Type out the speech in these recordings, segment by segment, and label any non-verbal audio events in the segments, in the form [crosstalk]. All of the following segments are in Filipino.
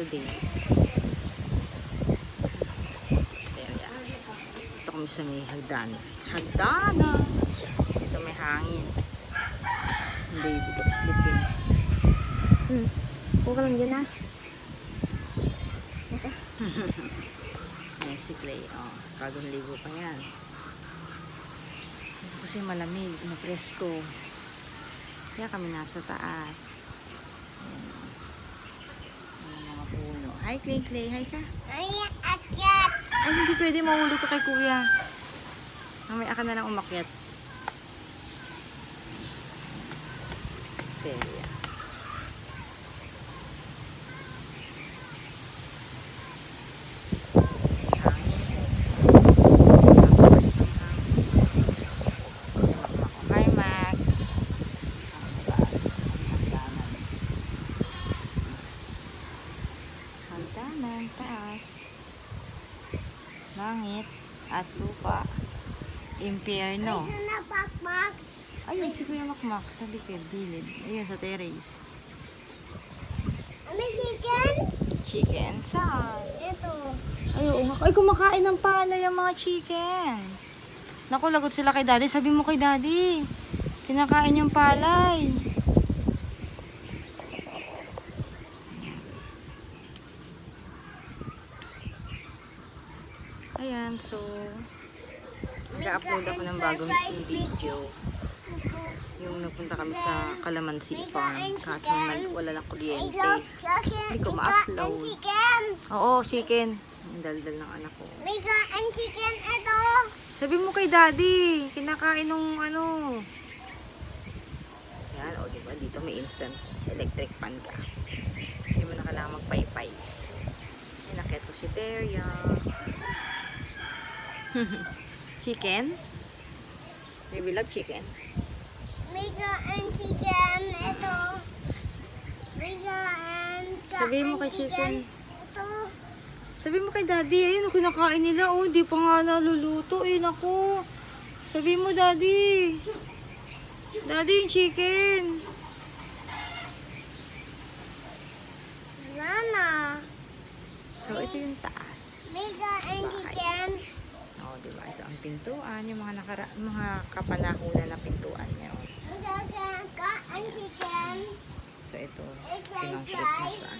today. Ayan, ayan. Ito kami sa may hagdan. Hagdana! Ito may hangin. Ang baby ko sleeping. Hmm. Huwag lang dyan ah. [laughs] Ayan si Clay. Oh, kagong ligo pa yan. Ito kasi malamig, mapresko. Kaya kami nasa taas. Ayan. oh. Ayan, mga puno. Hi, Clay, Clay. Hi ka. Ay, akyat. Ay, hindi pwede. Mahulog ka kay kuya. Mamaya ka na lang umakyat. Teria. Hi, Mac. Ako sa taas. Hagdanan. Hagdanan, taas langit at lupa. Impyerno. Ito na bakbak. Ayun, si Kuya Makmak sa likod, gilid. Ayun, sa terrace. May chicken? Chicken? Saan? Ito. Ay, oo nga. Ay, kumakain ng palay ang mga chicken. Naku, lagot sila kay daddy. Sabi mo kay daddy, kinakain yung palay. Ayan, so, nag-upload ako ng bagong video. Yung nagpunta kami sa Calamansi Farm. Kaso nag, wala na I kuryente. Hindi ko ma-upload. Oo, chicken. Ang daldal ng anak ko. Mika and chicken ito. Sabi mo kay daddy, kinakain nung ano. Yan, o diba, dito may instant electric pan ka. Hindi mo na kailangan magpaypay. Inakit ko si Teria. [laughs] chicken? Baby love chicken. Mika and chicken ito. Mika and Sabihin mo kay chicken. Ito. Sabi mo kay daddy, ayun, kinakain nila. Oh, di pa nga naluluto. Eh, naku. Sabi mo, daddy. Daddy, yung chicken. Nana. So, ito yung taas. And Bahay. chicken. Oo, di ba? Ito ang pintuan, yung mga nakara mga kapanahunan na pintuan niya. So, ito, pinongklit na siya.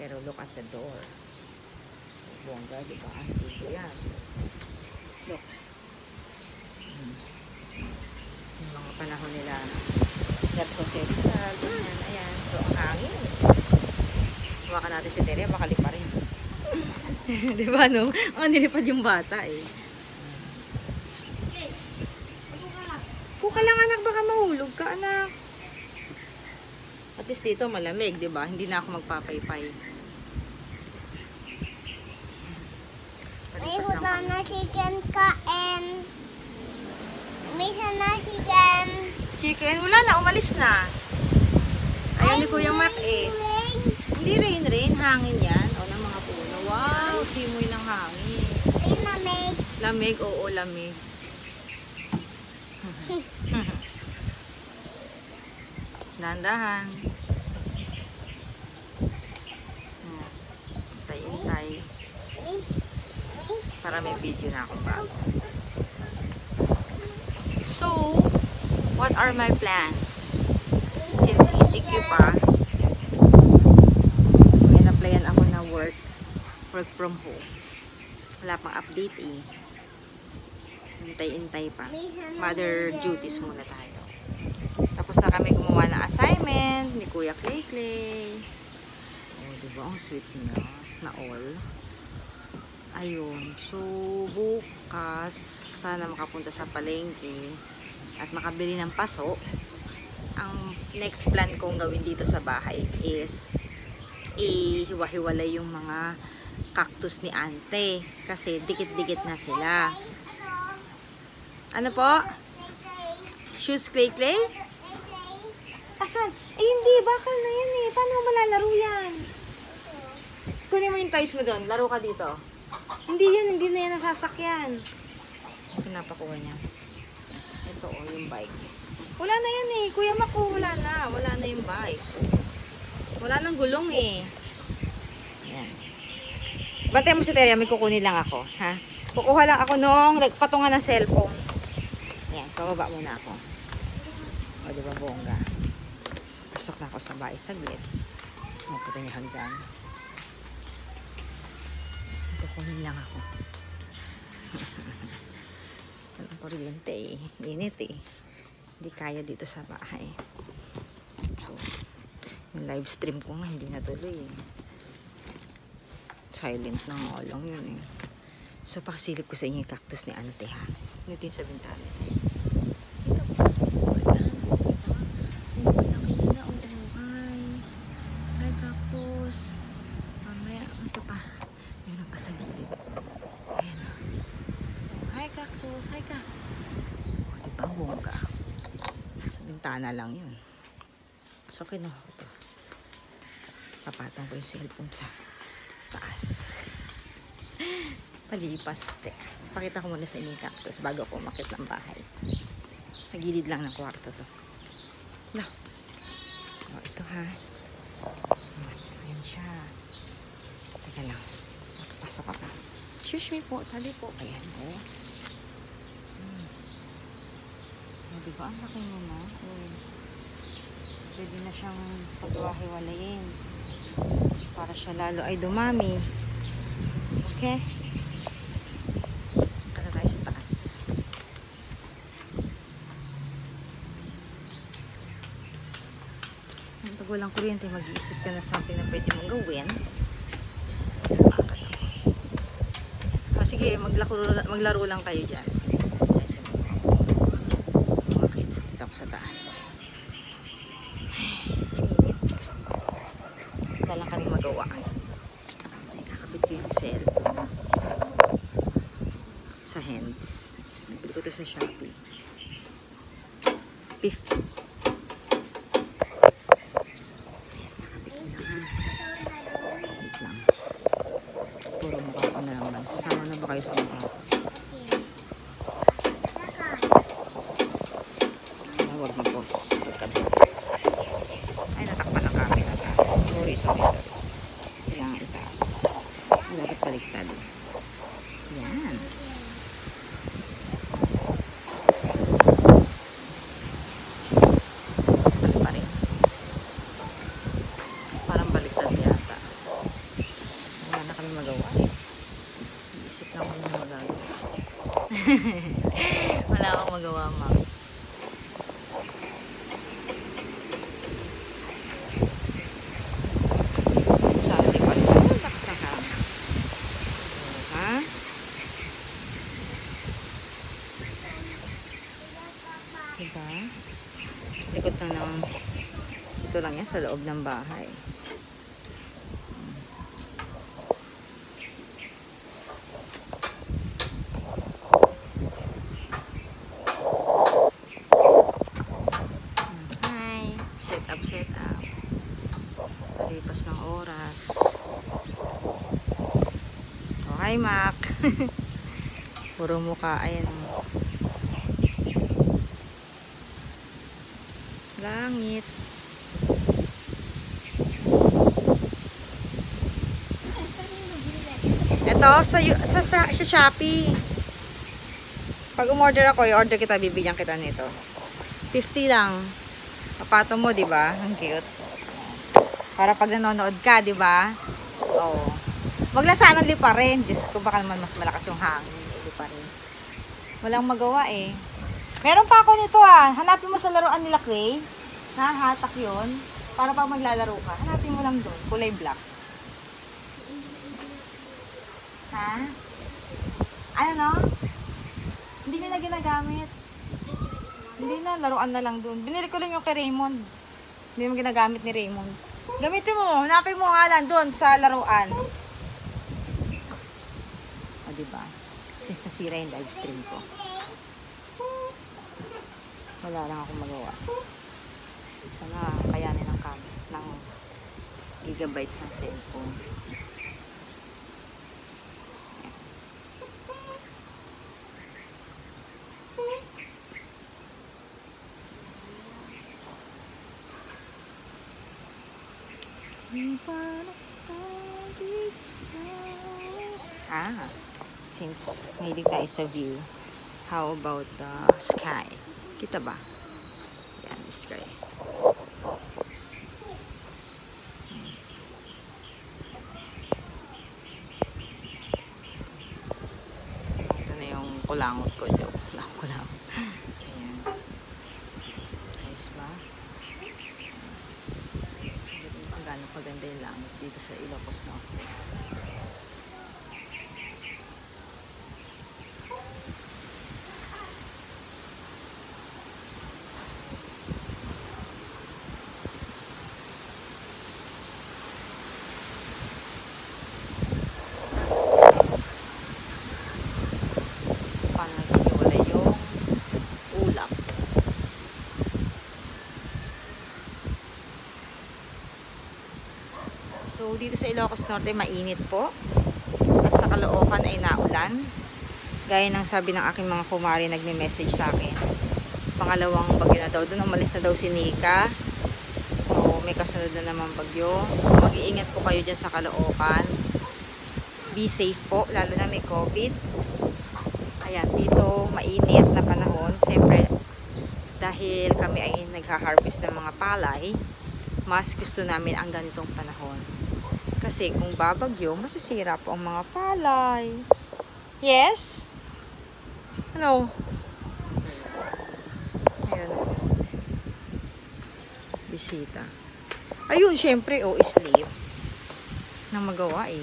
Pero look at the door. Bongga, di ba? Antigo yan. Look. Hmm. Yung mga panahon nila. That Jose Rizal, ayan. So, ang hangin. Hawakan natin si Tere, baka lipa rin. [laughs] di ba, no? Ang nilipad yung bata, eh. Kuka lang anak, baka mahulog ka anak. At least dito malamig, 'di ba? Hindi na ako magpapaypay. May huda na chicken kain. May na chicken. Chicken, wala na, umalis na. Ayaw ni Kuya Mac eh. Hindi rain rain, hangin yan. O ng mga puno. Wow, simoy ng hangin. Pinamig. Lamig, oo, lamig. Dandahan. Tay-intay. Para may video na akong bago. So, what are my plans? Since ECQ pa, may na-playan ako na work, work from home. Wala pang update eh. Hintay-intay pa. Mother duties muna tayo. Tapos na kami gumawa ng assignment ni Kuya Clay Clay. Oh, di ba? Ang sweet niya. Na all. Ayun. So, bukas, sana makapunta sa palengke at makabili ng paso. Ang next plan kong gawin dito sa bahay is ihiwa-hiwalay yung mga cactus ni ante kasi dikit-dikit na sila. Ano po? Shoes clay clay? Asan? Eh hindi, bakal na yan eh. Paano mo malalaro yan? Kunin mo yung toys mo doon. Laro ka dito. Hindi yan, hindi na yan nasasakyan. Pinapakuha niya. Ito oh, yung bike. Wala na yan eh. Kuya Mako, wala na. Wala na yung bike. Wala nang gulong eh. Bantay mo si Teria, may kukunin lang ako, ha? Kukuha lang ako nung nagpatungan ng cellphone. Yan, pababa muna ako. O, di ba bongga? Pasok na ako sa bahay saglit. Mapunta niya hanggang. Kukunin lang ako. [laughs] Walang kuryente eh. Init eh. Hindi kaya dito sa bahay. So, yung live stream ko nga hindi natuloy eh. Silent na nga lang yun eh. So, pakasilip ko sa inyo yung cactus ni ante ha. Dito yung sa bintana. Bintana lang yun. So, kinuha ko to. Papatong ko yung cellphone sa taas. Palipas, te. So, pakita ko muna sa inyo yung cactus bago ako umakit ng bahay. Nagilid lang ng kwarto to. No. O, ito ha. Ayan siya. Teka lang. Pasok ka pa. Excuse me po. Tali po. Ayan o. Hmm. O, diba? Ang laki mo na. O, pwede na siyang pagwahiwalayin. Para siya lalo ay dumami. Okay? Para tayo sa taas. Pag walang kuryente, mag-iisip ka na something na pwede mong gawin. Ah, sige, maglaro, lang kayo dyan. Dito ako sa taas. Init. Wala lang kami magawa. Ay, kakabit ko yung cellphone. Sa hands. Nabili ko to sa Shopee. 50. Ayan, nakabit ko na ha. Wait lang. Puro mukha ko na naman. Sama na ba kayo sa mukha ko? Ah, Huwag mag-pause. Pagkabit. Ay, natakpan ang camera ka. Sorry, sorry, sorry. Kailangan itaas. Ay, dapat baliktad. Yan. Balik pa rin. Parang baliktad yata. Wala na kami magawa. Isip lang kami magagawa. Wala akong magawa, ma'am. sa ating pagpunta ka sa kama. Ha? Diba? Likot na ng ito lang yan sa loob ng bahay. Hi! Set up, set up. Palipas ng oras. Oh, hi, Mac. [laughs] Puro mukha. Ayan. Langit. Ito, sa, sa, sa, sa Shopee. Pag umorder ako, i-order kita, bibigyan kita nito. 50 lang. Papato mo, di ba? Ang cute. Para pag nanonood ka, di ba? Oo. Wag lang sana lipa rin. Diyos ko, baka naman mas malakas yung hangin. Lipa rin. Walang magawa eh. Meron pa ako nito ah. Hanapin mo sa laruan nila Clay. Ha, hatak yun. Para pag maglalaro ka. Hanapin mo lang doon. Kulay black. Ha? Ano no? Hindi niya na ginagamit. Hindi na, laruan na lang doon. Binili ko lang yung kay Raymond. Hindi mo ginagamit ni Raymond. Gamitin mo, hanapin mo nga lang doon sa laruan. O, diba? Since nasira yung live stream ko. Wala lang akong magawa. Sana kayanin ng ng gigabytes ng cellphone. Ah, since mahilig tayo sa view, how about the sky? Kita ba? Yan, sky. Hmm. Ito na yung kulangot ko dyan. Paganda yung langit dito sa Ilocos Norte. Paano naghiwalay yung ulap. So, dito sa Ilocos Norte, mainit po. At sa Caloocan ay naulan. Gaya ng sabi ng aking mga kumari, nagme-message sa akin. Pangalawang bagyo na daw. Doon umalis na daw si Nika. So, may kasunod na naman bagyo. So, mag-iingat po kayo dyan sa Caloocan. Be safe po, lalo na may COVID. Ayan, dito mainit na panahon. Siyempre, dahil kami ay nagha-harvest ng mga palay, mas gusto namin ang ganitong panahon. Kasi kung babagyo, masisira po ang mga palay. Yes? Ano? Ayan. Bisita. Ayun, syempre, oh, sleep. Na magawa eh.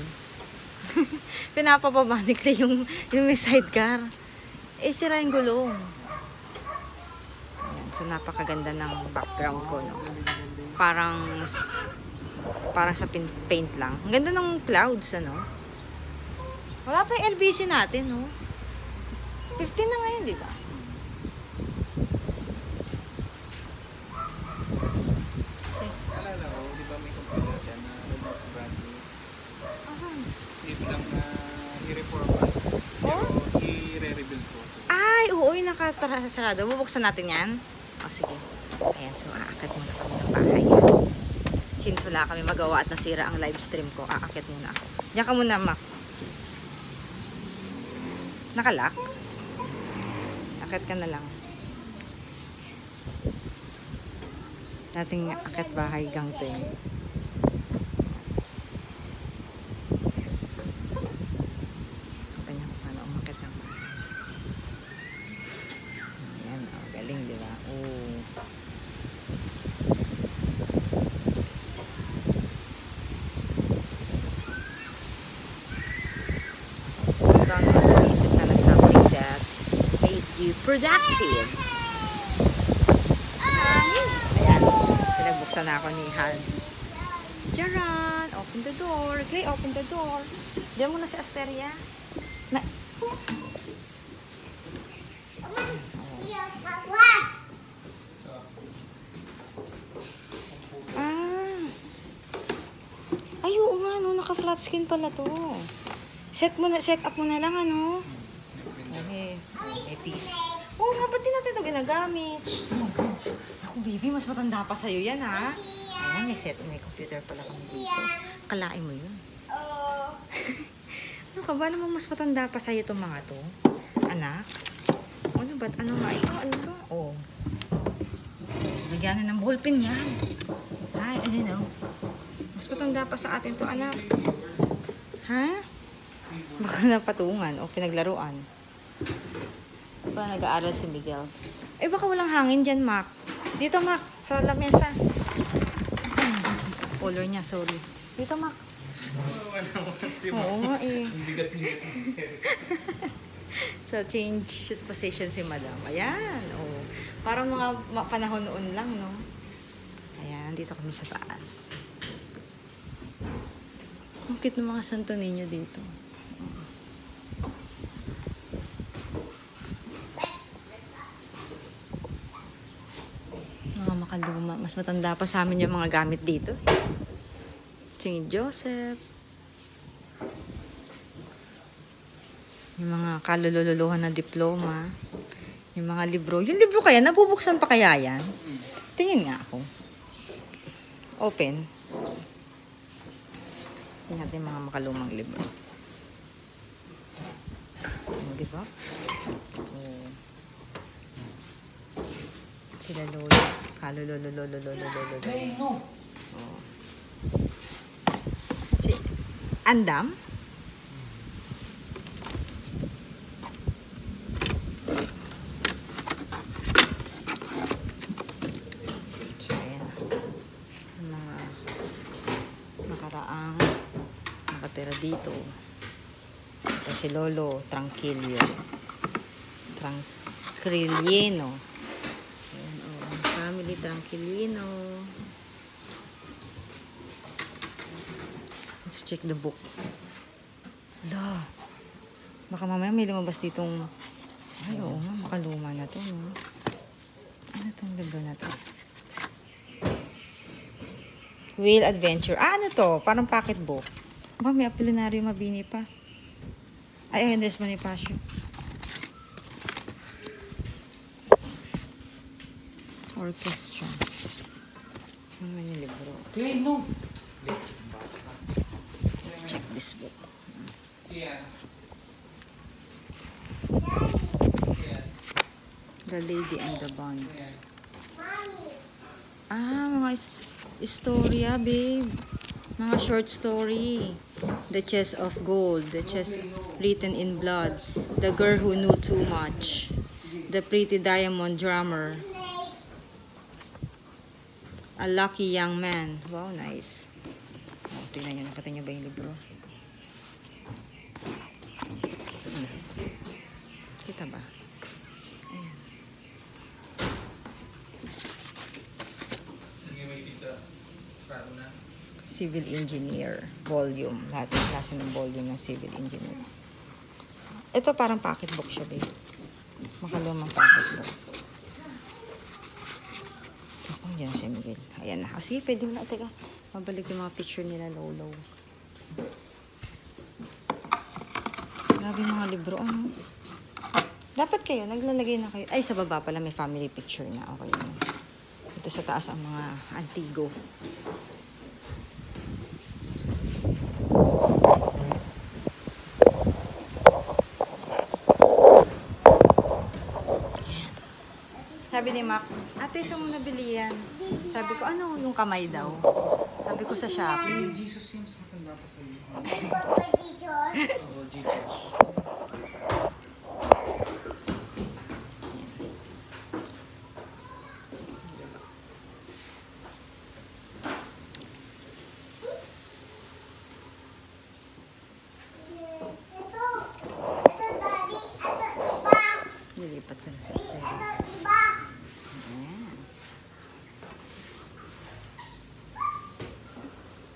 [laughs] Pinapababa ni Clay yung, yung may sidecar. Eh, sira yung gulong. Ayan, so napakaganda ng background ko, no? Parang, parang sa paint lang. Ang ganda ng clouds, ano? Wala pa yung LBC natin, no? 15 na ngayon, di ba? Sis, Alala ko, di ba may computer dyan na ahan. Biglang na i-reform pa. Pero i-re-rebuild po. Ay, oo, yung nakasarado. Bubuksan natin yan. O, sige. Ayan, so aakit muna kami ng bahay. Since wala kami magawa at nasira ang live stream ko, aakit muna ako. Diyan ka muna, Mac. Nakalock? Akit ka na lang. Dating akit bahay gang to eh. Ito niya kung paano umakit ng bahay. Ayan, oh, galing, di ba? Oo. So, parang naisip ka na something that made you productive. Ayan, pinagbuksan na ako ni Han. Jaran, open the door. Clay, open the door. Diyan muna si Asteria. Na, Ah. Ay, nga, no. Naka-flat screen pala to. Set mo na, set up mo na lang, ano. Okay. Piece. Oo nga, ba't di natin ito ginagamit? Shh. Ako, baby, mas matanda pa sa'yo yan, ha? Ayan, may set, may computer pala kami dito. Kalain mo yun. [laughs] Ano ka ba? Namang mas matanda pa sa'yo itong mga to? Anak? Ano ba't? Ano nga ito? Ano to? Oh. Lagyan na ng ballpen yan. Ay, ano no? Mas matanda pa sa atin to, anak. Ha? Baka napatungan o pinaglaruan. Baka nag-aaral si Miguel. Eh, baka walang hangin dyan, Mac. Dito, Mac. Sa lamesa. Color niya, sorry. Dito, Mac. Oo nga eh. So, change position si madam. Ayan. Oh. Parang mga panahon noon lang, no? Ayan, dito kami sa taas. Ang cute ng mga Santo Niño dito. Mga makaluma. Mas matanda pa sa amin yung mga gamit dito. St. Joseph. Yung mga kalululuhan na diploma. Yung mga libro. Yung libro kaya, nabubuksan pa kaya yan? Tingin nga ako. Open. Tingnan natin mga makalumang libro. di ba? Oh. Sila lolo. Kalo lolo lolo lolo lolo. Hey, no! Oh. Si Andam? So, ayan. Mga nakaraang nakatira dito. Ito si Lolo Tranquilio. Tranquilieno. Family Tranquilino. Let's check the book. Ala. Baka mamaya may lumabas ditong... Ay, oo nga. Makaluma na to, no? Ano tong libro na to? Whale Adventure. Ah, ano to? Parang pocketbook. Ba, may Apolinario Mabini pa. Ay, Andres Bonifacio. Orchestra. Ano yung libro? Hey, no! Let's check this book. Siya. The Lady and the Bonds. Mommy. Ah, mga is- istorya, babe. Mga short story. The Chest of Gold. The Chest Written in Blood. The Girl Who Knew Too Much. The Pretty Diamond Drummer. A Lucky Young Man. Wow, nice. Oh, tingnan nyo. Nakita nyo ba yung libro? Hmm. Kita ba? Ayan. Civil Engineer volume. Lahat ng klase ng volume ng Civil Engineer. Ito parang pocketbook siya, babe. Makalumang pocketbook. Ako, yan si Miguel. Ayan na. Ah, sige, pwede na. Teka, mabalik yung mga picture nila, Lolo. Grabe mga libro. Ano? Dapat kayo, naglalagay na kayo. Ay, sa baba pala may family picture na. Okay. Ito sa taas ang mga antigo. Sabi ni Mac, ate, saan mo nabili yan? Sabi ko, ano yung kamay daw? Sabi ko sa Shopee. Jesus, mas matanda pa sa'yo. Oo, Jesus. Ito. Ito, daddy. Ito, iba. Nilipat ko na sa Esther. Ito, iba. Ayan.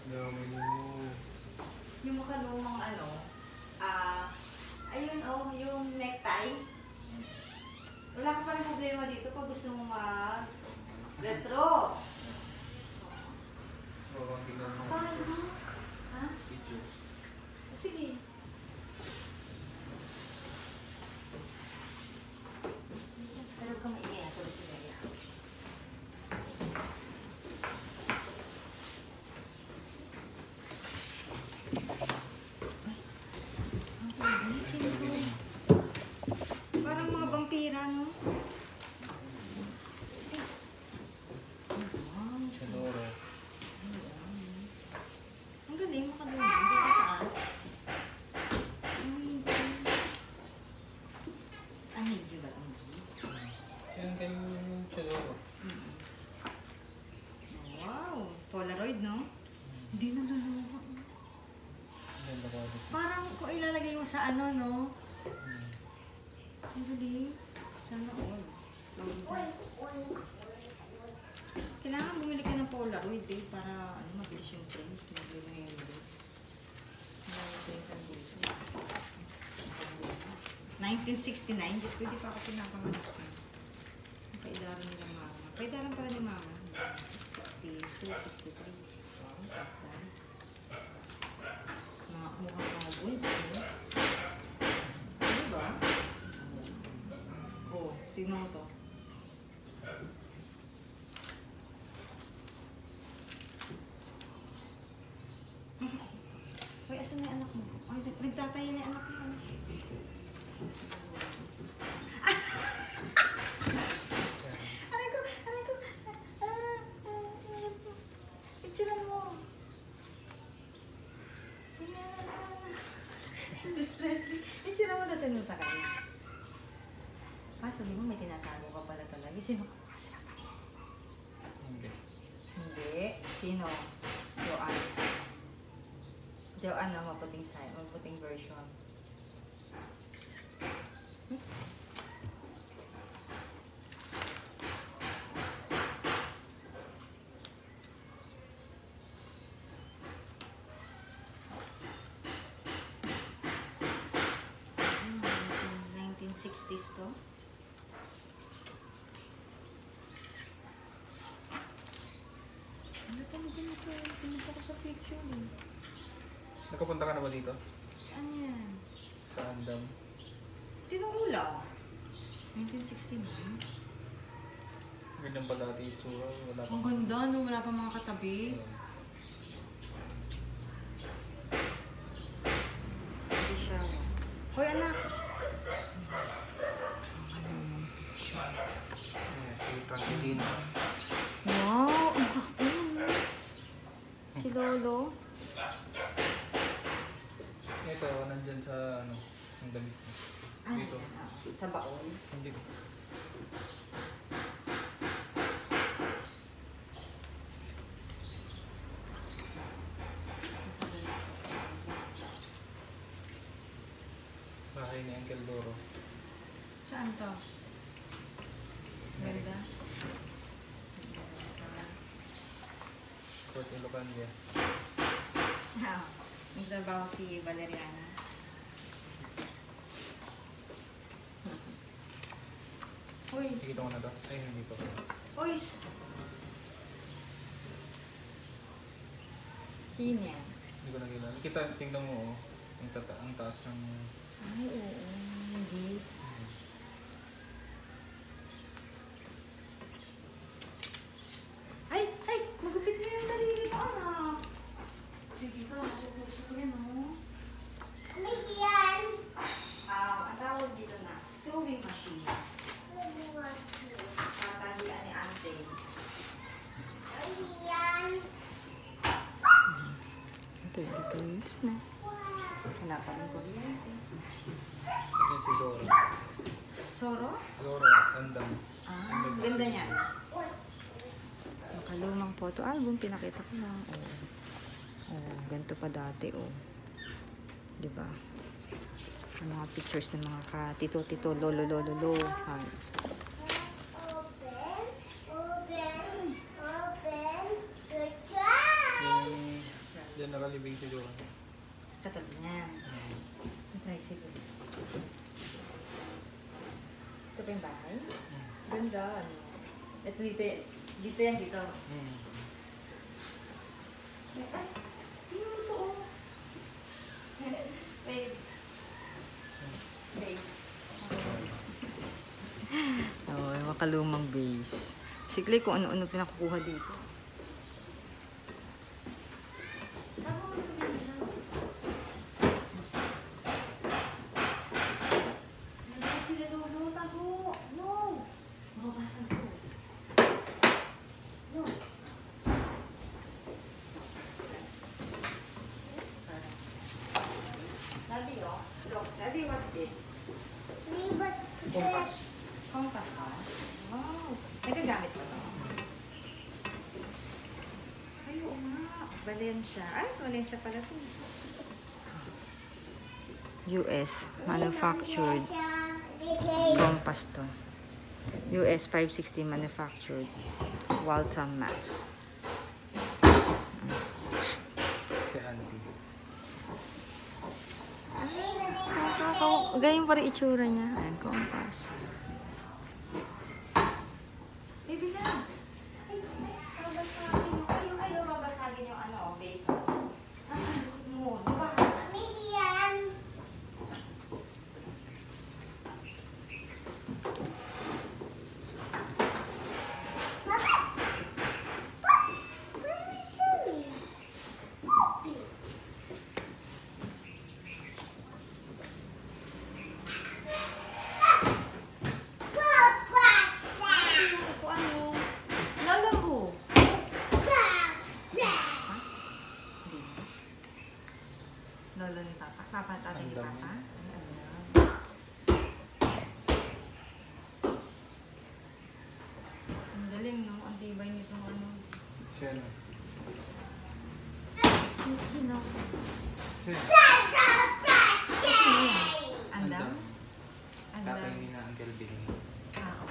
Dami mo. Yung makalumang ano, ah, ayun oh, yung necktie. Wala ka pa rin problema dito pag gusto mo mag retro. Oo, tingnan mo. Paano? Ha? Pictures. Sige. Pero huwag ka maingay ako si Leia. Ay, sino to? Parang mga vampira, no? Wow, Sonoro. ang galing, makaluma. Hindi ka taas. Ay, Ang medyo ba ang Yan kayong Sonoro. Wow! Polaroid, no? Hindi na luluha. Ganda ka. Parang kung ilalagay mo sa ano, no? Ang galing. Sana all. Kailangan bumili ka ng Polaroid, eh, para ano, mabilis yung print. Mabilis na yung bilis. Ano yung print ang dito? 1969, Diyos ko, hindi pa ako pinapamanak. Kaidaran nila mama. Kaidaran pala ni mama. 62, 63. Wow, ganda. Mga mukhang mga buwis, no? Ano ba? Tingnan mo to. Hoy, asan na anak mo? Ay, nag- nagtatayo na anak mo. Pa, sabi mo may tinatago ka pala talaga. Sino ka kasi nakakaya? Hindi. Hindi. Sino? Joanne. Joanne ang maputing side, maputing version. Hmm, 1960s to. Ano talaga nito? Pinunta ko sa picture eh. Nakapunta ka na ba dito? Saan yan? Sa Andam? Tinuro lang. 1969. Ganyan pa dati. Wala Ang ganda no, wala pa mga katabi. Hindi siya. Hoy anak! Ayan, si Tranquilino. Wow! Ang gwapo no. Si Lolo. Ito, nandyan sa ano, ang damit mo. Ah, Dito. ah, sa baon. Hindi ko. Bahay ni Uncle Doro. Saan to? Ganda. Fort Ilocania. Ah, Nagtrabaho si Valeriana. Hoy! Nakikita ko na to? Ay, hindi pa. Shh. Sino yan? Hindi ko nakilala. Kita, tingnan mo oh. Ang, tata ang taas ng... Ay, oo. Hindi. Ay! Ay! Magupit mo yung daliri mo, anak. Sige ka, makukuso ko yan, oh. Ano yan? Um, ang tawag dito na, sewing machine. Tatahian ni ante. Ano yan? Ito yung details na. Wala pa rin kuryente. Yan si Zoro. Soro? Zoro, Andam. Ah, ganda niya. Nakalumang photo album, pinakita ko lang. Oh. Oh, ganito pa dati, oh. 'Di ba? Ang mga pictures ng mga ka-tito-tito, lolo-lolo-lo. Ah, Open, open, open, good job! Yan, yan nakalibig si Zoro. katabi niya. Mm. Tricycle. Ito pa yung bahay? Mm. Ganda, ano. Ito dito, dito yan, dito. Mm. Ay, tingnan mo to, oh. Wait. Base. Oo, oh, makalumang base. Sikli kung ano-ano pinakukuha dito. Nandiyan sila Lolo, tago. No! Mababasan ko. No. Daddy, oh. Look, Daddy, what's this? Libat Compass. Compass na. Wow. Nagagamit mo to? Ay, oo nga. Valencia. Ay, Valencia pala to. US. Manufactured. Compass to. US 560 manufactured. Waltham, Mass. Si Auntie. Nakaka- Ganyan pa rin itsura niya. Ayan, compass. Baby lang. Ay, ay, babasagin mo. Ay, ay, oh, babasagin yung ano, oh, base. Ay, ay, likod mo. Di ba? yan? Kung ano? Lolo who? Siya na. Si, sino? Siya na. Si, sino yan? Andam? Tatay Andam. ni na Uncle Billy. Ah,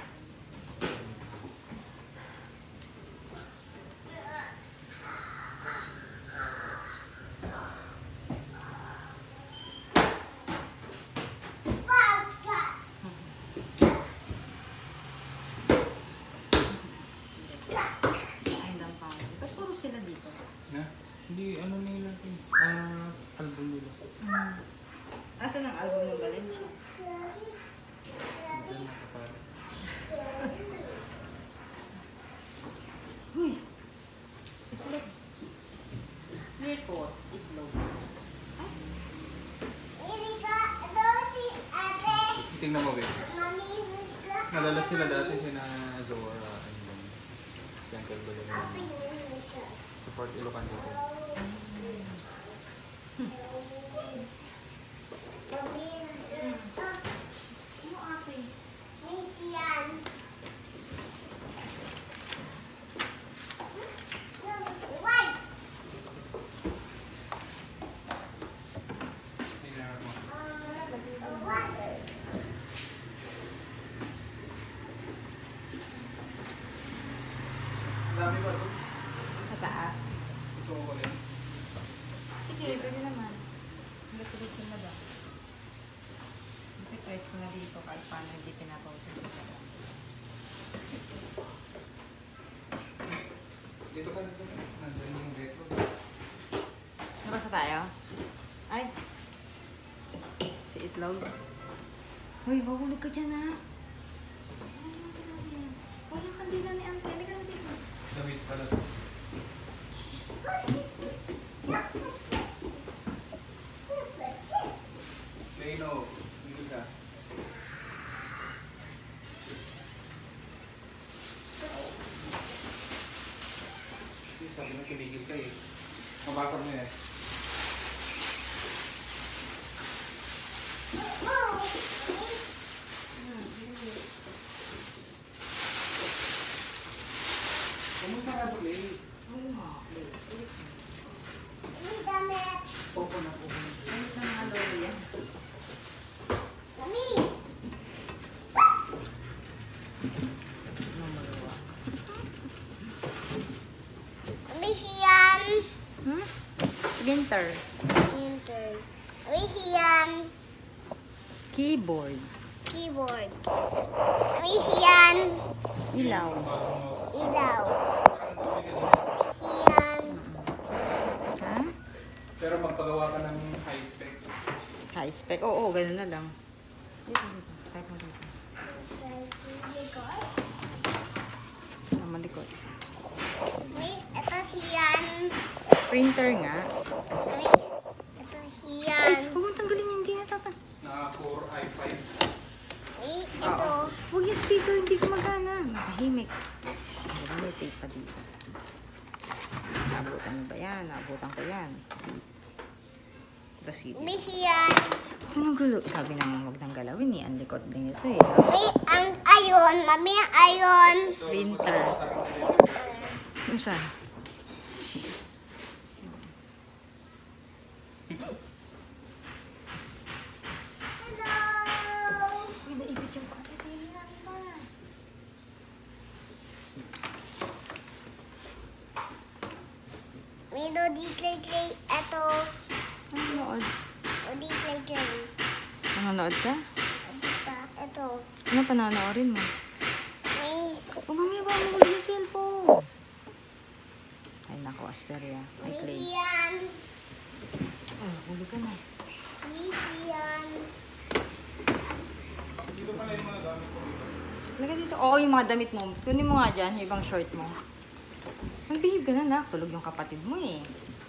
Andam family. Ba't puro sila dito? Na? Hindi, ano nila ito? Ah, album nila. Hmm. Asan ang album ng Valencia? Uy! Itlog. Airport. Itlog. Tingnan mo, babe. Nalala sila dati sina Zora and then si Uncle Billy. Sa Fort Ilocos dito. Ano ate? Tingnan mo. Ang dami ba ito? Sa taas. Gusto ko rin. Sige, pwede naman. Electrician na ba? Kasi ko na dito kahit paano hindi pinapawisan sa taas. Dito ka dito. Nandun yung retro. Nabasa tayo? Ay! Itlog. Hoy, mahulog ka dyan ha. Yung kandila ni Ante. Halika na dito. Damit pala. Leno, hindi ka. Sabi mo tumigil ka eh. Mabasa mo eh. Kumusta ka doon eh? Oo nga. Opo na po. Ano na mga lolo yan? Ano magawa? Hmm? Printer. Keyboard. Keyboard. Mission. Ilaw. Ilaw. Mission. Ha? Pero magpagawa ka ng high spec. High spec. Oo, ganun na lang. Type mo dito. Malikot. Wait, ito hiyan. Printer nga. Ay, huwag mong tanggalin yung hindi natata. Na Core i5. Wait, ito. Huwag yung speaker, hindi gumagana. Matahimik. May tape pa dito. Naabutan mo ba yan? Naabutan ko yan. Tapos CD. Mission. Anong gulo? Sabi naman huwag nang galawin eh. Ang likod din ito eh. Wait, ang ayon. Mami, ayon. Printer. Ano saan? Hello. Uy, naibig yung pakit. Hindi namin pa. May do di clay. Ito. Nanonood. O di clay clay. Nanonood ka? Ito. Ito. Ano panonoorin mo? May, O mami, ba mo yung cellphone? Ay, naku, Asteria. Ay, may Clay. hiyan. Ay, huli ka na. Hiyan. Dito pala yung mga gamit ko dito. Lagay dito. Oo, yung mga damit mo. Kunin mo nga dyan, yung ibang short mo. Mag-behave ka na, nak. Tulog yung kapatid mo eh.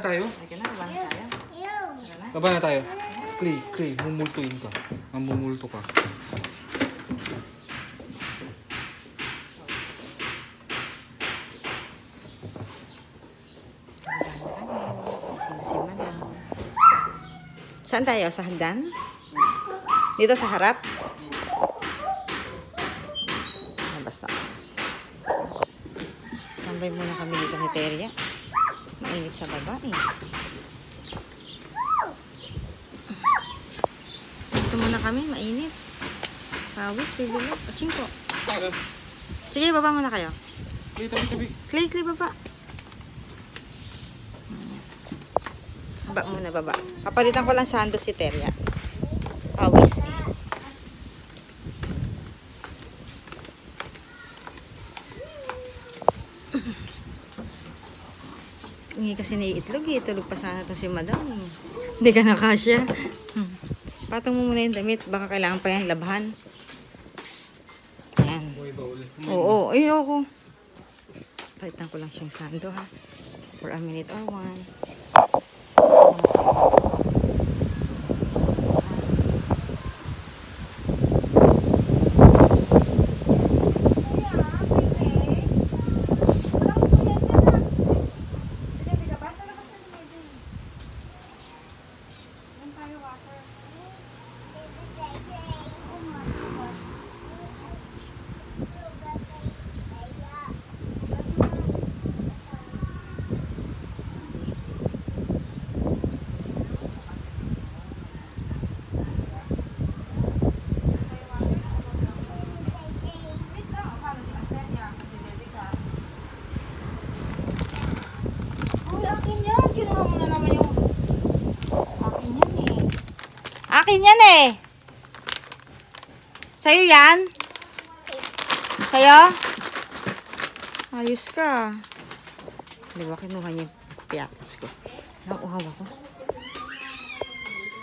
mo na, baba na nga tayo. Halika na, baba na tayo. You. Tara na. Baba na tayo. Clay, Clay, mumultuin ka. Mamumulto ka. Sinasiman lang. Saan tayo? Sa hagdan? Dito sa harap? Ah, basta. Tambay muna kami dito ni Teria. Sa eh. Dito muna kami, mainit. Pawis, bibili. Pachinko. Sige, baba muna kayo. Clay, tabi, tabi. Clay, clay, baba. Baba muna, baba. Kapalitan ko lang sando si Teria. Pawis. eh. Hindi kasi naiitlog eh. Tulog pa sana to si madam. Hindi ka nakasya. Hmm. Patong mo muna yung damit. Baka kailangan pa yan labhan. Ayan. Ulit? Oo, ayoko. Palitan ko lang siyang sando ha. For a minute or one. Uy, akin yan. Kinuha mo na naman yung... Akin yan eh. Akin yan eh. Sa'yo yan? Sa'yo? Ayos ka. Di ba kinuha niya yung piatas ko? Nauuhaw ako.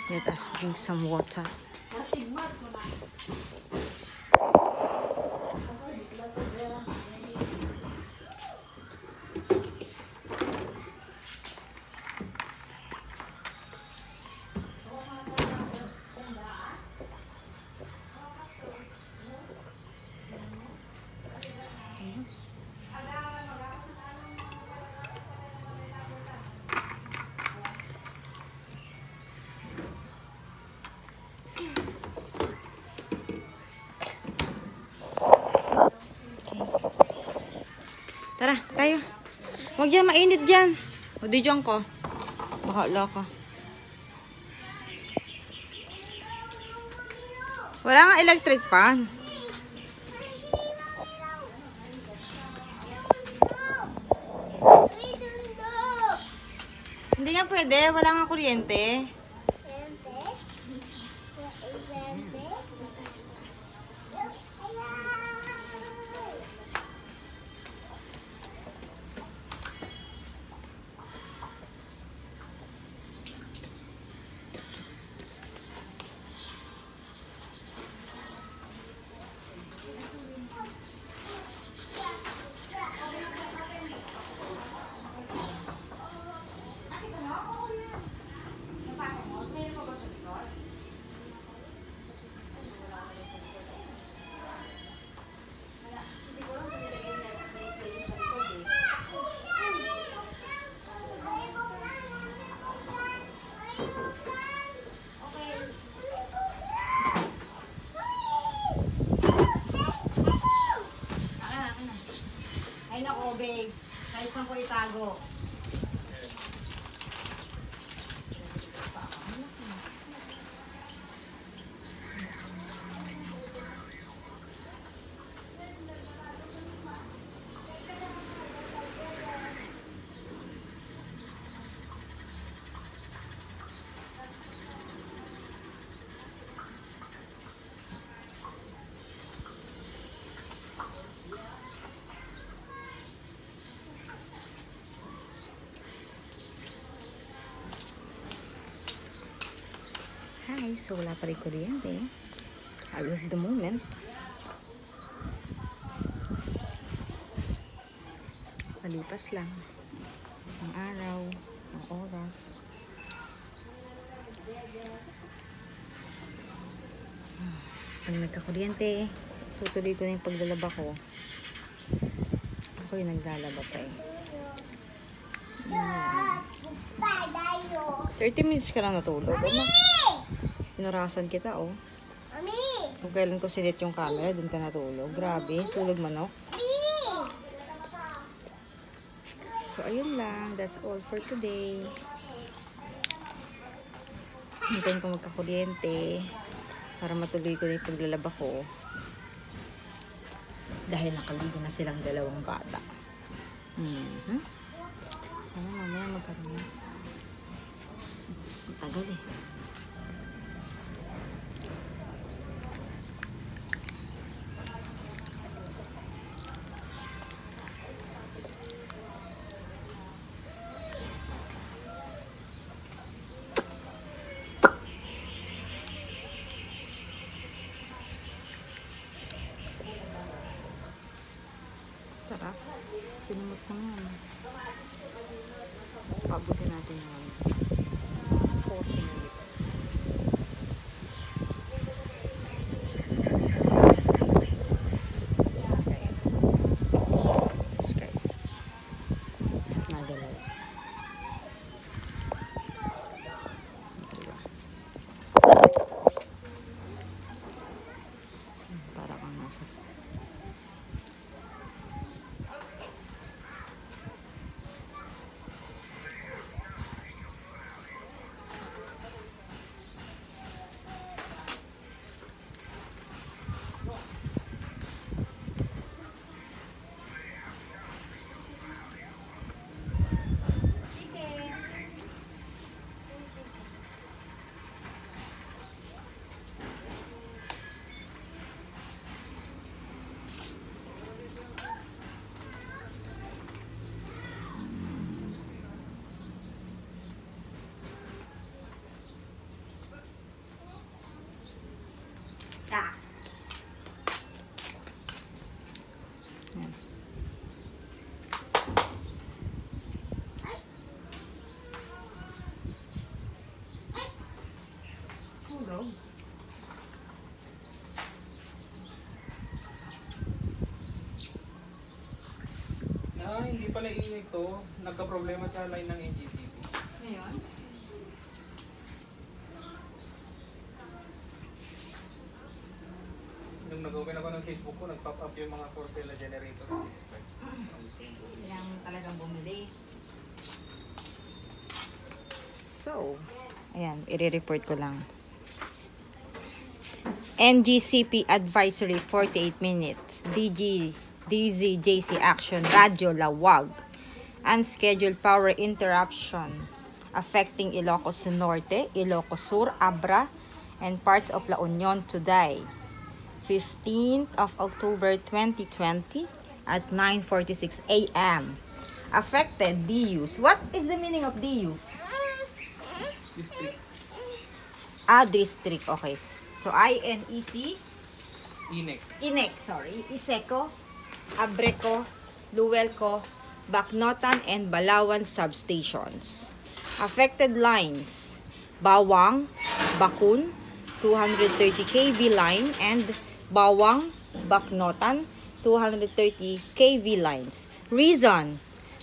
Let us drink some water. Tayo. Huwag yan, mainit dyan. O, di dyan ko. Bahala ka. Wala nga electric fan. Hindi nga pwede, wala nga kuryente. So, wala pa rin kuryente. As of the moment. Palipas lang. Ang araw, ang oras. Pag nagkakuryente, tutuloy ko na yung paglalaba ko. Ako yung naglalaba pa eh. Padayo. 30 minutes ka lang natulog. Ano? Inurasan kita, oh. Mami! Kung kailan ko sinet yung camera, dun ka natulog. Grabe, tulog manok. So, ayun lang. That's all for today. Hintayin ko magkakuryente para matuloy ko na yung paglalaba ko. Dahil nakaligo na silang dalawang bata. Mhm. Sana mamaya magkaroon. Ang tagal eh. Pala iinig to. Nagka-problema sa line ng NGCP. Ngayon? Nung nag-open ako ng Facebook ko, nag-pop up yung mga na generator sa spec. Kailangan talagang bumili. So, ayan, i-report ko lang. NGCP Advisory 48 minutes. DG DZJC action radyo lawag. Unscheduled power interruption affecting Ilocos Norte, Ilocos Sur, Abra, and parts of La Union today. 15th of October 2020 at 9:46 a.m. Affected DUs. What is the meaning of DUs? District. Ah, district. Okay. So INEC, INEC. INEC, sorry, ISECO, Abreco, Luelco, Bacnotan, and Balawan substations. Affected lines, Bawang, Bakun, 230 kV line, and Bawang, Bacnotan, 230 kV lines. Reason,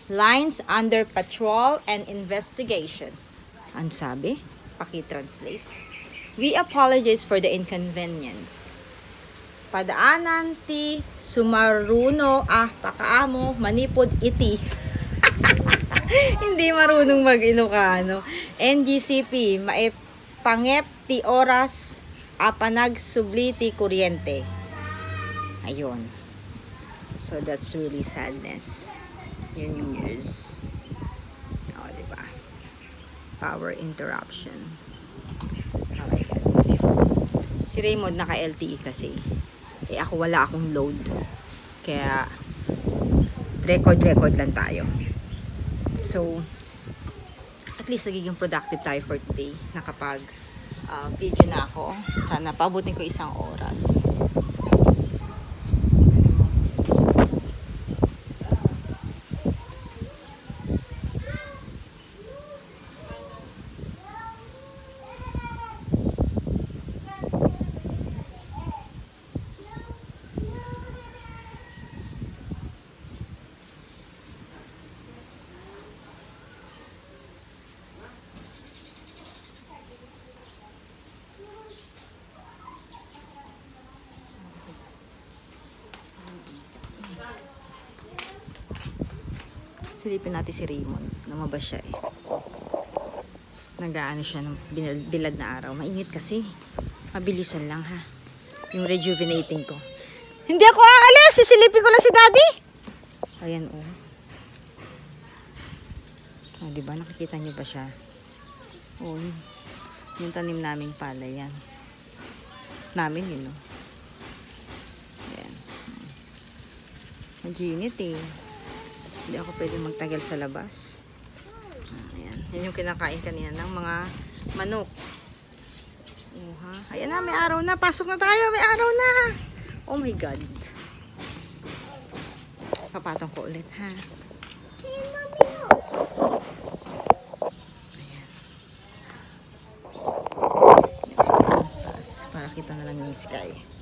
lines under patrol and investigation. Ang sabi? Paki-translate. We apologize for the inconvenience. Padaanan ti sumaruno ah pakaamo manipod iti. [laughs] Hindi marunong mag-Ilocano. NGCP maipangep ti oras apanag subli ti kuryente. Ayun. So that's really sadness. Yun yung news. O, diba? Power interruption. Oh my. Si Raymond naka LTE kasi. Eh ako wala akong load. Kaya record-record lang tayo. So, at least nagiging productive tayo for today. Nakapag ah, video na ako. Sana pabutin ko isang oras. Silipin natin si Raymond. Lumabas siya eh. Nag-aano siya ng bilad na araw. Mainit kasi. Mabilisan lang ha. Yung rejuvenating ko. Hindi ako aalis! Sisilipin ko lang si daddy! Ayan oh. Oh, di ba? Nakikita niyo ba siya? Oh, yun. Yung tanim naming palay yan. Namin yun, no? Ayan. Medyo init eh. Hindi ako pwede magtagal sa labas. Ayan. Yan yung kinakain kanina ng mga manok. Oh, ha? Ayan na, may araw na. Pasok na tayo. May araw na. Oh my God. Papatong ko ulit, ha? Ayan. Para kita na lang yung sky.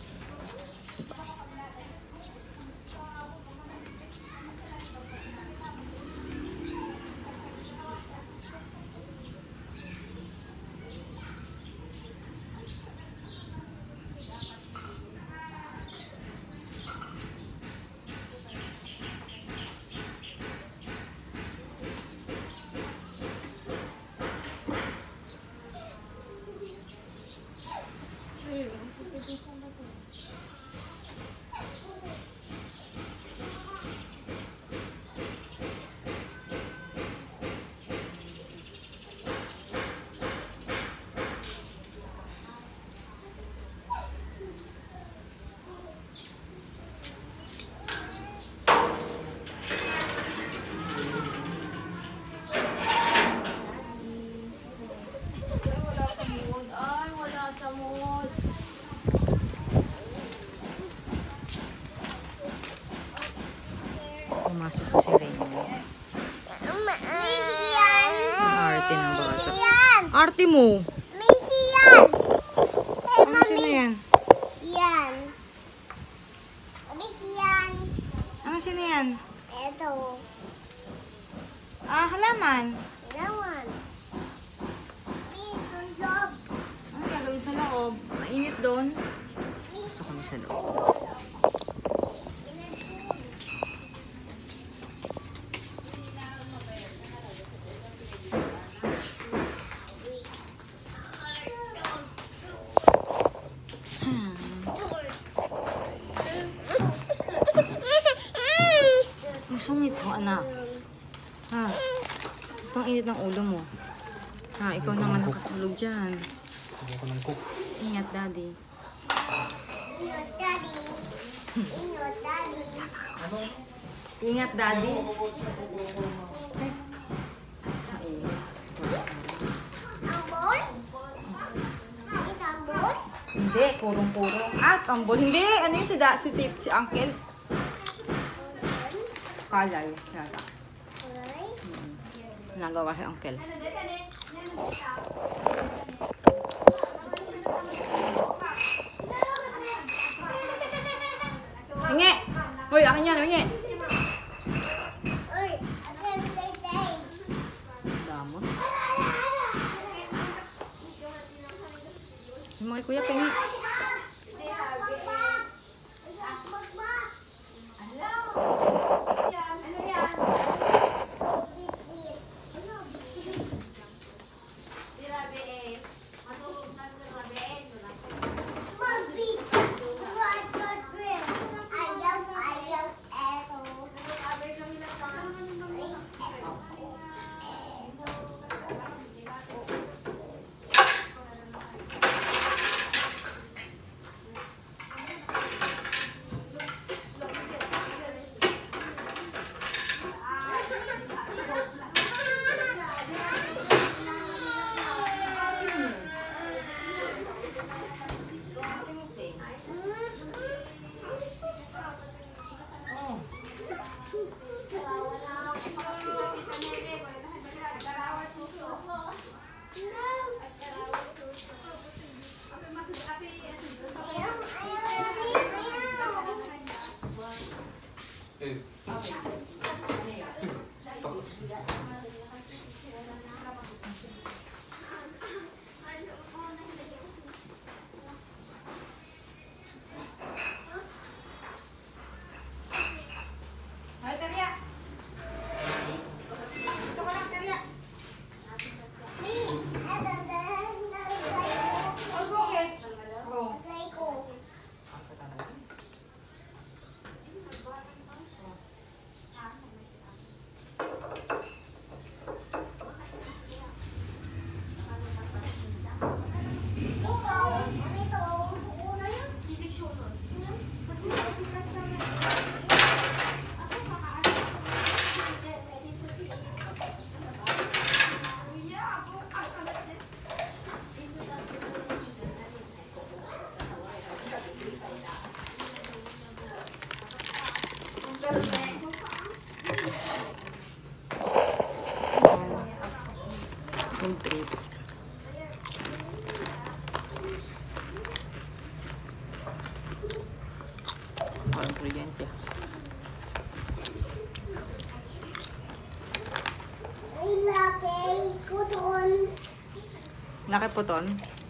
amo. Ingat, daddy. Ay. Mainit. Ambol? Ito ambol? Hindi, kurong-kurong. Ah, tambol. Hindi, ano yun si, da, si, tip, si uncle? Kalay. Yata. Ay. Nagawa si uncle. Nakiputon? Hindi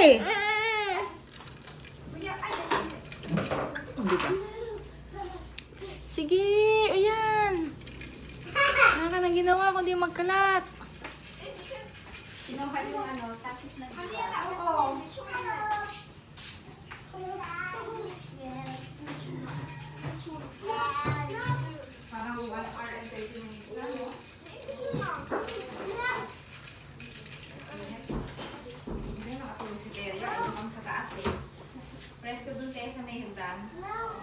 Akin to eh! Hindi ba? Sige, ayan. Wala ka na ginawa kundi magkalat. Kinuha yung ano, tapos na Oo. Parang 1 hour and 30 minutes na. no? Hindi, nakatulog si Teria. Ano kang sa taas eh. Presko dun tayo sa may hagdan. Hmm.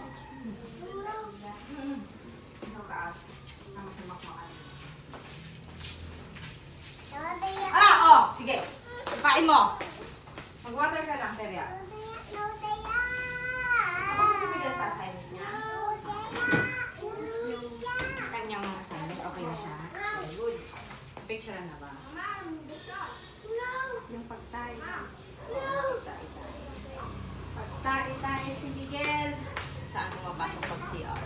Sa taas. Ang sa makmaan. Ah, oh! Sige. Ipain mo. Mag-water ka lang, Teria. Ako susunod yan sa assignment niya. Yung kanyang assignment, okay na siya. Okay, good. Picture na ba? Yung pagtayo. Pagtayo-tayo si Miguel. Saan mo mapasok pag CR?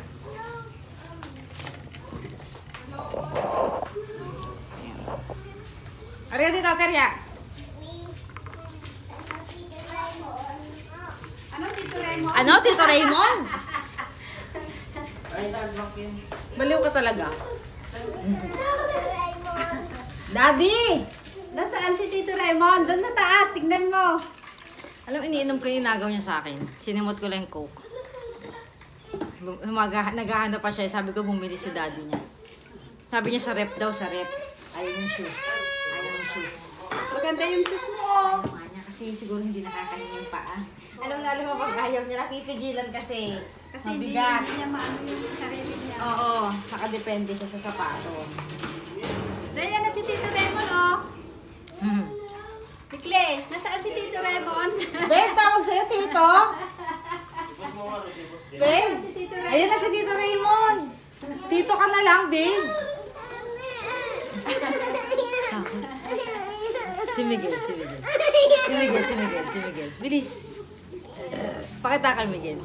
Ariya dito, Teria. Ano Tito Raymond? Ano, Tito Raymond? Baliw ka talaga. Daddy! Nasaan si Tito Raymond? Doon sa taas, tignan mo. Alam, iniinom ko yung nagaw niya sa akin. Sinimot ko lang yung coke. Humaga, naghahanap pa siya. Sabi ko, bumili si daddy niya. Sabi niya sa rep daw, sa rep. Ayaw yung shoes. Maganda yung shoes mo. oh. Ayaw niya kasi siguro hindi nakakahiya yung paa. Alam na alam mo pag ayaw niya, napipigilan kasi. Kasi hindi, Mabigat. hindi niya maano yung sarili niya. Oo, nakadepende siya sa sapato. Ayan na si Tito Raymond, oh. Hmm. Nikle, nasaan si Tito Raymond? [laughs] Babe, tawag sa'yo, Tito. Babe, ayun na si Tito Raymond. Tito ka na lang, babe. [laughs] Si Miguel, si Miguel. Si Miguel, si Miguel, si Miguel. Bilis. Pakita kay Miguel.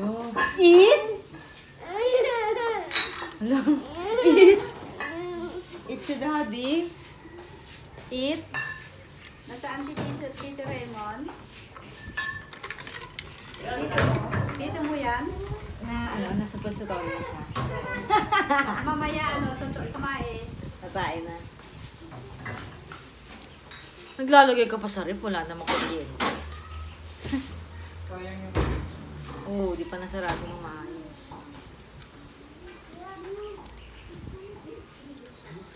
Oh. Eat? Alam, eat? Eat si daddy. Eat? Nasaan si Tito, Tito Raymond? Dito mo? Dito mo yan? Na ano, nasa consultory na siya. Mamaya, ano, tutok kumain. Natae na. Naglalagay ka pa sa rip, wala namang kuryente. Sayang yung... Oo, di pa nasarado ng maayos.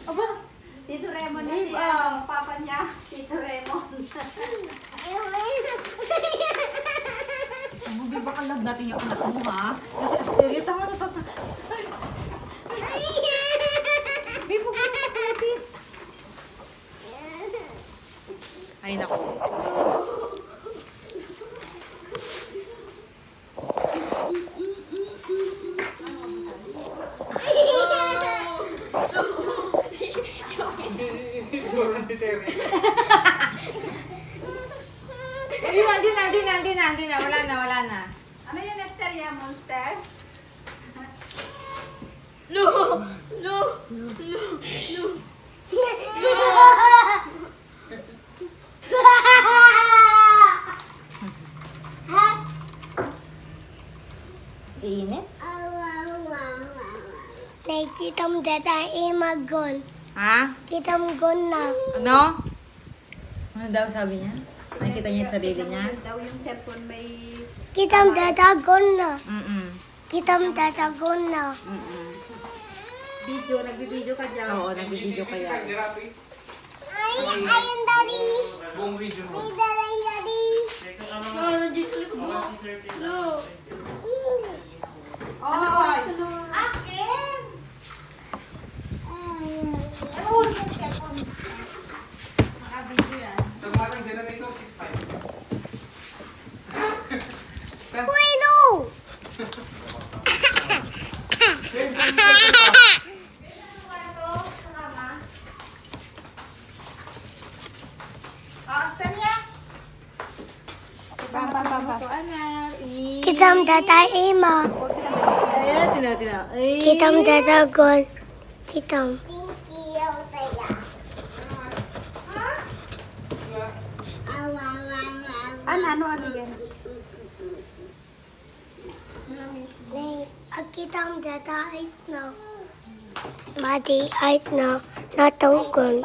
Aba, Tito Raymond na si, Babe, ah. ano, papa niya. Tito Raymond. Hindi ba ka natin yung anak mo, ha? Kasi Asteria, tama na sa... Babe, huwag mo na kapatid. Ay, naku. Zoro ni Terry. Hindi na, hindi na, hindi na, hindi na, hindi na. Wala na, wala na. Ano yung Esteria Monster? No! No! No! No! Init? Này chị Tâm để tay em mà gần Ha? Chị Tâm gần nào Ano? Daw sabi niya? Nakikita niya yung sarili niya? Daw yung cellphone may tay gần nào Mm-mm. Tay gần nào Mm-mm. video. Nagbibideo ka dyan. Oo, nagbibideo Rapi. Ay, ayun daddy Buong video mo. Ay, daddy, daddy Oy! Akin! Get them, get them, girl. Get them. Ano, ano, ano yan? Nee, I get them, get them, ice now. Body, ice now. Not too good.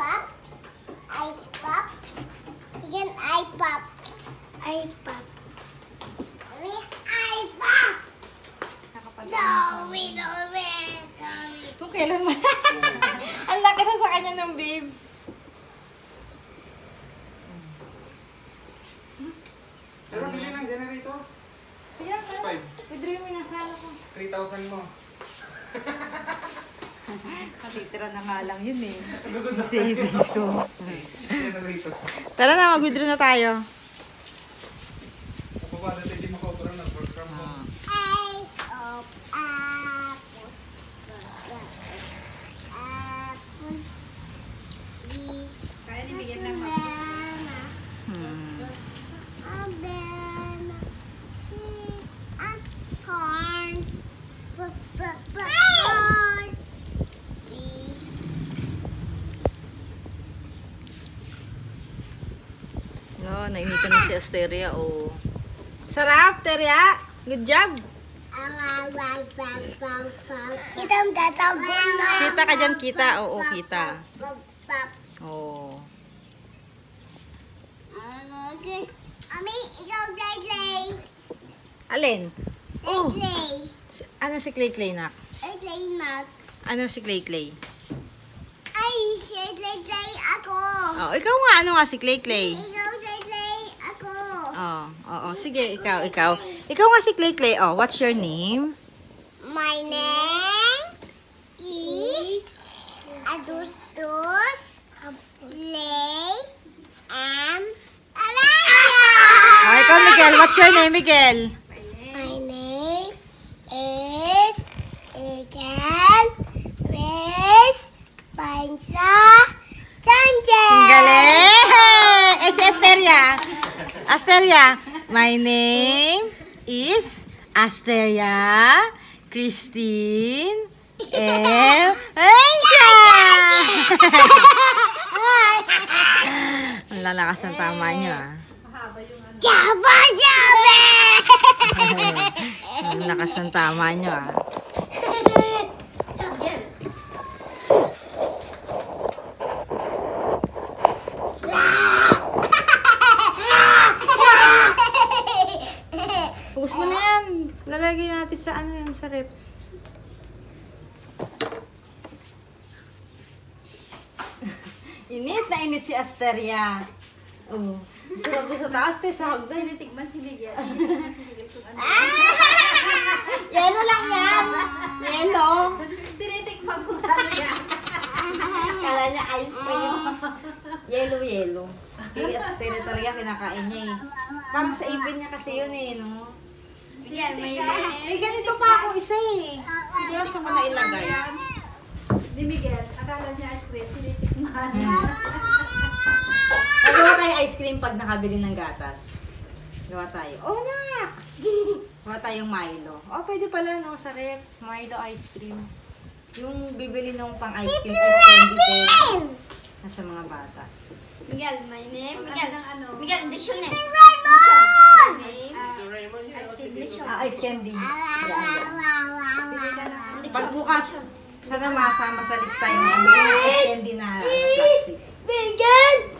Tara na, mag-withdraw na tayo. Kung paano tayo di makaopera ng work from home. Ay, op, apple. Apple. Kaya nibigyan ng mga. Banana. Hmm. A banana. A corn. B- b- b- corn. B- No, nainitan na si Asteria, oh. Sarap, Teria! Good job! Kita. Kita ka dyan, kita. Oo, kita. Oo. Ami, ikaw play play. Alin? Play play. Si- Ano si Clay Clay, nak? Play play mag. Ano si Clay Clay? Ay, siya play play ako. Oh, ikaw nga. Ano nga si Clay Clay? Ikaw play play ako. Oh, oo. Sige, ikaw, ikaw. Ikaw nga si Clay Clay. Oh, what's your name? My name is Adustus Play and Alaska. Oh, ikaw, Miguel. What's your name, Miguel? My name is Miguel Miss Pansa Sanchez. Ang galing! Eh, si Asteria. Asteria. My name is Asteria Christine M. [laughs] Aisha! Ang lalakas ng tama niyo, ah. Jabba Jabba! [laughs] Ang lakas ng tama niyo, ah. Focus mo na yan. Lalagay natin sa ano yan, sa rep. init na init si Asteria. Oh. Sarap ko sa taas, te, sa hagdan. Tinitikman si Miguel. [laughs] [laughs] Yelo lang yan. Yelo. Tinitikman ko talaga. [laughs] Kala niya ice cream. Yelo, yelo. Kaya Asteria talaga kinakain niya eh. Parang sa ipin niya kasi yun eh, no? Miguel, may [laughs] Eh, ganito pa ako isa eh. Hindi lang sa na ilagay. Ni Miguel, akala niya ice cream, tinitikman. [laughs] Nagawa tayo ice cream pag nakabili ng gatas. Gawa tayo. Oh, na! Gawa tayong Milo. Oh, pwede pala, no, sa ref. Milo ice cream. Yung bibili nung pang ice cream, ice candy tape. Nasa mga bata. Miguel, my name. Miguel, ano? Miguel, dictionary. name. Raymond! candy. Pag bukas, sana masama sa list tayo. Ang candy na plastic. Bigan!